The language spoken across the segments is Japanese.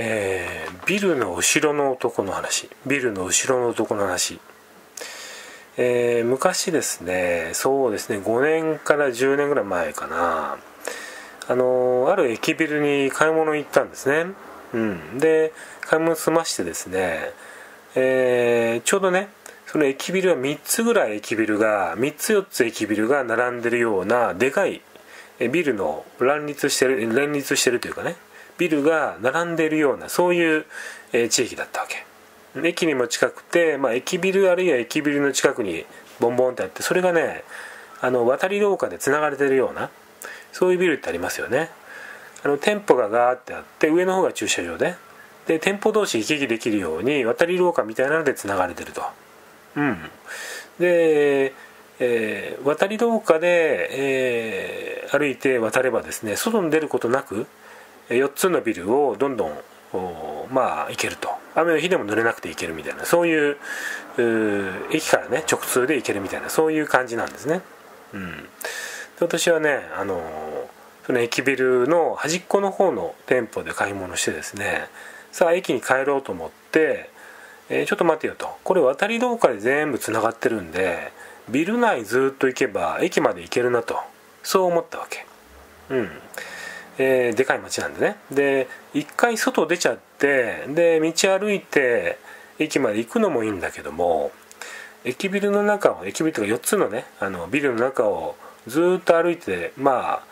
えー、ビルの後ろの男の話。ビルの後ろの男の話、えー、昔ですねそうですね5年から10年ぐらい前かな。あのある駅ビルに買い物行ったんですね、うん、で買い物済ましてですね、えー、ちょうどねその駅ビルは3つぐらい駅ビルが3つ4つ駅ビルが並んでるようなでかいビルの乱立してる連立してるというかね。ビルが並んでいるようなそういう、え地域だったわけ。駅にも近くて、まあ、駅ビルあるいは駅ビルの近くにボンボンってあってそれがねあの渡り廊下でつながれてるようなそういうビルってありますよね。あの店舗がガーってあって上の方が駐車場でで店舗同士行き来できるように渡り廊下みたいなのでつながれてると。うん。で、えー、渡り廊下で、えー、歩いて渡ればですね外に出ることなく4つのビルをどんどんまあ行けると雨の日でも濡れなくて行けるみたいなそういう駅からね直通で行けるみたいなそういう感じなんですね。うん、で私はねあのその駅ビルの端っこの方の店舗で買い物してですねさあ駅に帰ろうと思って、えー、ちょっと待てよとこれ渡り廊下で全部つながってるんでビル内ずっと行けば駅まで行けるなとそう思ったわけ。うんえー、でかい町なんでね。で一回外出ちゃってで道歩いて駅まで行くのもいいんだけども駅ビルの中を駅ビルとか4つのねあのビルの中をずっと歩いてま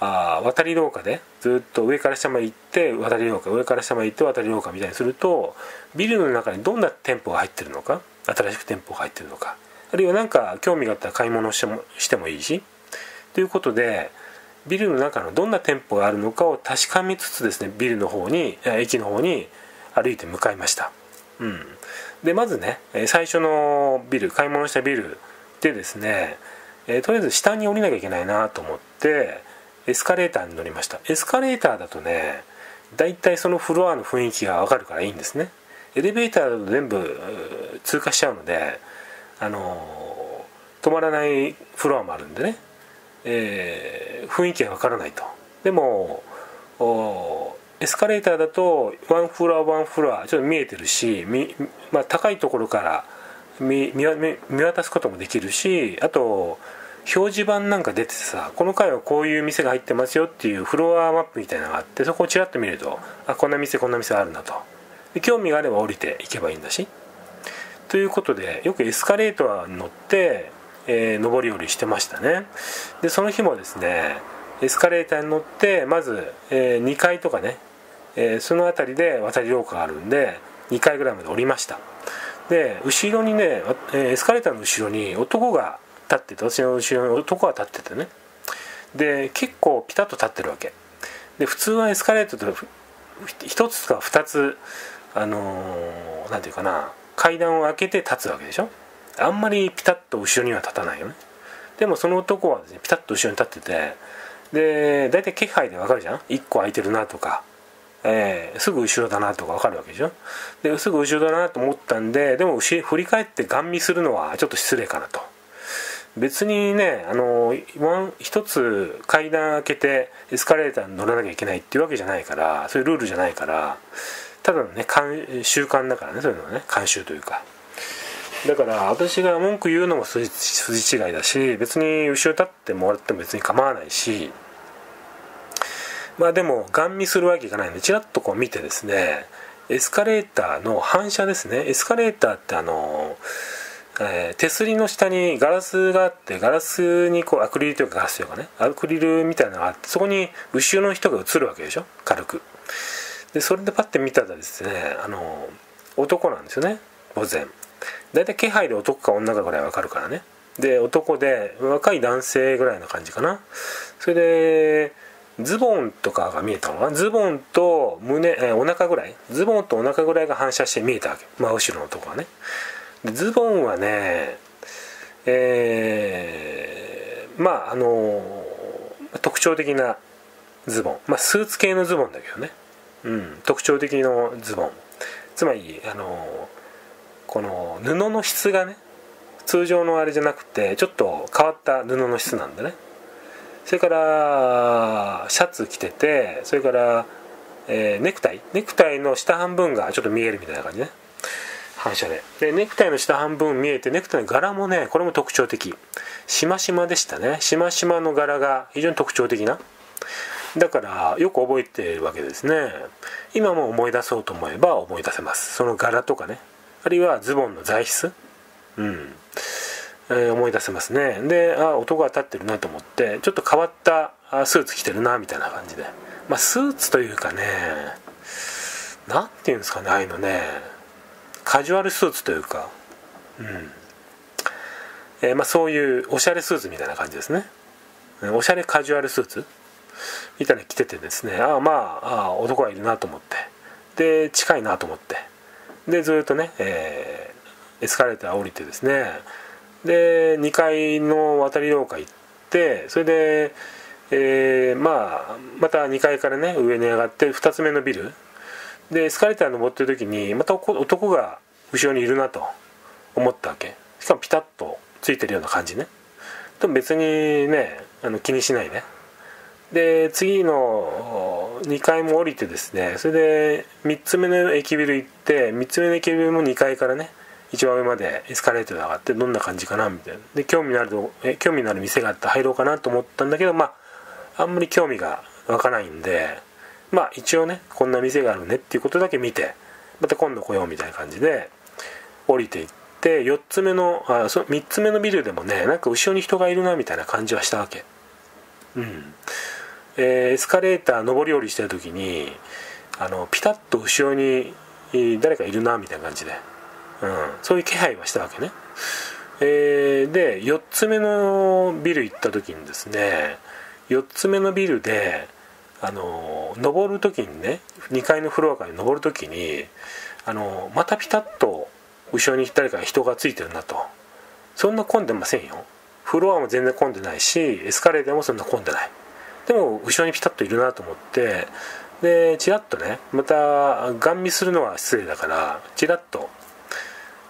ああ渡り廊下でずっと上から下まで行って渡り廊下上から下まで行って渡り廊下みたいにするとビルの中にどんな店舗が入ってるのか新しく店舗が入ってるのかあるいは何か興味があったら買い物してもしてもいいしということでビルの中のどんな店舗があるのかを確かめつつですねビルの方に駅の方に歩いて向かいました、うん、でまずね最初のビル買い物したビルでですね、えとりあえず下に降りなきゃいけないなと思ってエスカレーターに乗りました。エスカレーターだとねだいたいそのフロアの雰囲気がわかるからいいんですね。エレベーターだと全部通過しちゃうのであの止まらないフロアもあるんでね。えー、雰囲気がわからないと。でもエスカレーターだとワンフロアワンフロアちょっと見えてるしまあ、高いところから見渡すこともできるしあと表示板なんか出てさこの階はこういう店が入ってますよっていうフロアマップみたいなのがあってそこをちらっと見るとあこんな店こんな店あるなと。で興味があれば降りていけばいいんだし。ということでよくエスカレーターに乗ってえー、上り下りしてましたね。でその日もですねエスカレーターに乗ってまず、えー、2階とかね、えー、その辺りで渡り廊下があるんで2階ぐらいまで降りました。で後ろにねエスカレーターの後ろに男が立ってて私の後ろに男が立っててね。で結構ピタッと立ってるわけ。で普通はエスカレーターって1つか2つあの何、ー、て言うかな階段を開けて立つわけでしょ。あんまりピタッと後ろには立たないよね。でもその男はですねピタッと後ろに立っててで大体気配でわかるじゃん？1個空いてるなとか、えー、すぐ後ろだなとかわかるわけでしょ？ですぐ後ろだなと思ったんででも振り返ってガン見するのはちょっと失礼かなと。別にねあの一つ階段開けてエスカレーターに乗らなきゃいけないっていうわけじゃないからそういうルールじゃないからただのね習慣だからねそういうのはね慣習というか。だから私が文句言うのも筋違いだし別に後ろ立ってもらっても別に構わないしまあでもガン見するわけいかないんでチラッとこう見てですねエスカレーターの反射ですね。エスカレーターってあの、えー、手すりの下にガラスがあってガラスにこうアクリルというかガラスというかねアクリルみたいなのがあってそこに後ろの人が映るわけでしょ？軽く。でそれでパッて見たらですねあの男なんですよね。午前。大体気配で男か女かぐらいわかるからね。で男で若い男性ぐらいな感じかな。それでズボンとかが見えたのかな？ズボンと胸えお腹ぐらい？ズボンとお腹ぐらいが反射して見えたわけ。真後ろのとこはね。でズボンはねえー、まああの特徴的なズボン。まあスーツ系のズボンだけどね。うん特徴的なズボン。つまりあのこの布の質がね通常のあれじゃなくてちょっと変わった布の質なんでね。それからシャツ着ててそれからえー、ネクタイ。ネクタイの下半分がちょっと見えるみたいな感じね。反射で。でネクタイの下半分見えてネクタイの柄もねこれも特徴的。しましまでしたね。しましまの柄が非常に特徴的な。だからよく覚えてるわけですね。今も思い出そうと思えば思い出せます。その柄とかね。あるいはズボンの材質？うん、えー、思い出せますね。であ男が立ってるなと思ってちょっと変わったスーツ着てるなみたいな感じで。まあスーツというかね何て言うんですかねああいうのね。カジュアルスーツというか。うん。えー、まあ、そういうおしゃれスーツみたいな感じですね。おしゃれカジュアルスーツ？みたいな着ててですね。ああまああ男がいるなと思って。で近いなと思って。でずっとね、えー、エスカレーター降りてですね。で2階の渡り廊下行ってそれで、えー、まあまた2階からね上に上がって2つ目のビル。でエスカレーター登ってる時にまた男が後ろにいるなと思ったわけ。しかもピタッとついてるような感じね。でも別にねあの気にしないね。で次の2階も降りてですねそれで3つ目の駅ビル行って3つ目の駅ビルも2階からね一番上までエスカレーターで上がってどんな感じかなみたいな。で興味のあるえ興味のある店があって入ろうかなと思ったんだけどまああんまり興味が湧かないんでまあ一応ねこんな店があるねっていうことだけ見てまた今度来ようみたいな感じで降りていって4つ目のあそ3つ目のビルでもねなんか後ろに人がいるなみたいな感じはしたわけ。うん。え、エスカレーター上り下りしてる時にあのピタッと後ろに誰かいるなみたいな感じで、うん、そういう気配はしたわけね、えー、で4つ目のビル行った時にですね4つ目のビルであの登る時にね2階のフロアから登る時にあのまたピタッと後ろに誰か人がついてるなと。そんな混んでませんよ。フロアも全然混んでないしエスカレーターもそんな混んでない。でも後ろにピタッといるなと思ってでチラッとねまたガン見するのは失礼だからチラッと、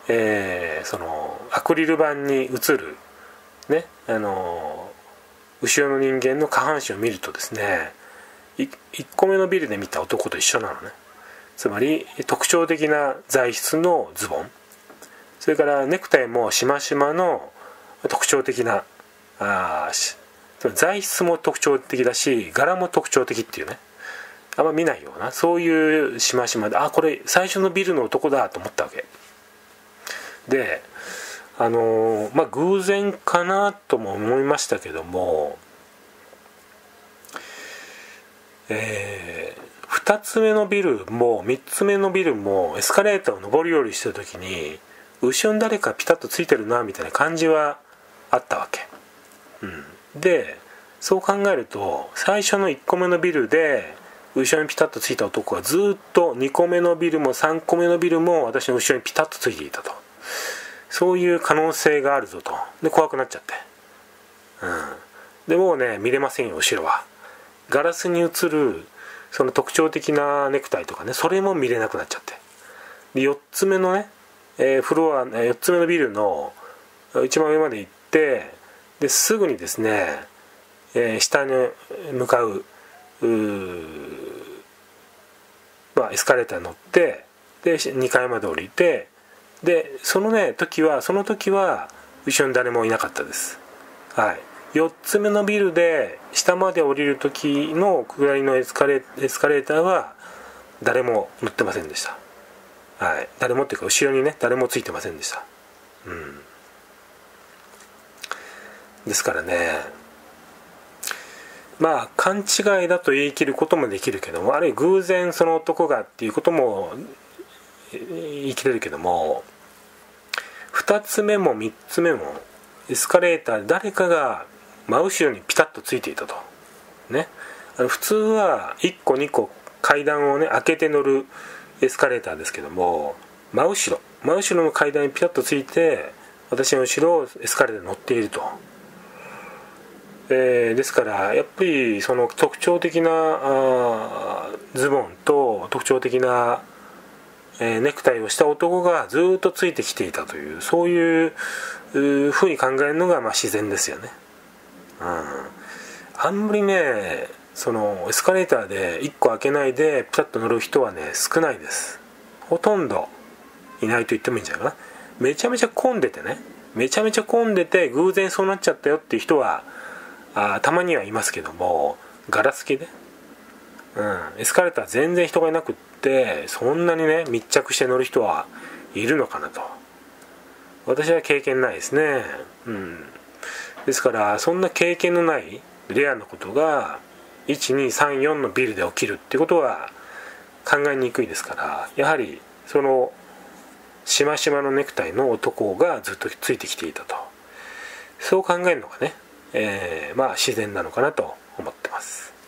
えー、そのアクリル板に映るねあの後ろの人間の下半身を見るとですね1個目のビルで見た男と一緒なのね。つまり特徴的な材質のズボン。それからネクタイもしましまの特徴的なあ材質も特徴的だし柄も特徴的っていうね。あんま見ないようなそういうしましまであこれ最初のビルの男だと思ったわけ。であのー、まあ偶然かなとも思いましたけどもえー、2つ目のビルも3つ目のビルもエスカレーターを上り下りしてる時に後ろに誰かピタッとついてるなみたいな感じはあったわけ。うん。でそう考えると最初の1個目のビルで後ろにピタッとついた男がずっと2個目のビルも3個目のビルも私の後ろにピタッとついていたと。そういう可能性があるぞと。で怖くなっちゃって。うん。でもうね見れませんよ後ろは。ガラスに映るその特徴的なネクタイとかねそれも見れなくなっちゃって。で4つ目のね、えー、フロア4つ目のビルの一番上まで行ってですぐにですね、えー、下に向かうまあ、エスカレーター乗ってで2階まで降りてでそのね時はその時は後ろに誰もいなかったです。はい。4つ目のビルで下まで降りる時の下りのエスカレエスカレーターは誰も乗ってませんでした。はい。誰もっていうか後ろにね誰もついてませんでしたうんですからね。まあ勘違いだと言い切ることもできるけどもあるいは偶然その男がっていうことも言い切れるけども2つ目も3つ目もエスカレーター誰かが真後ろにピタッとついていたと。ね。あの普通は1個2個階段をね開けて乗るエスカレーターですけども真後ろ。真後ろの階段にピタッとついて私の後ろをエスカレーターに乗っていると。えー、ですからやっぱりその特徴的なあズボンと特徴的な、えー、ネクタイをした男がずっとついてきていたというそういうふうに考えるのがまあ自然ですよね。うん、あんまりねそのエスカレーターで1個開けないでピタッと乗る人はね少ないです。ほとんどいないと言ってもいいんじゃないかな。めちゃめちゃ混んでてね。めちゃめちゃ混んでて偶然そうなっちゃったよっていう人はあたまにはいますけどもガラス系で、うん、エスカレーター全然人がいなくってそんなにね密着して乗る人はいるのかなと。私は経験ないですね。うん。ですからそんな経験のないレアなことが1234のビルで起きるってことは考えにくいですからやはりそのしましまのネクタイの男がずっとついてきていたと。そう考えるのがね、えー、まあ自然なのかなと思ってます。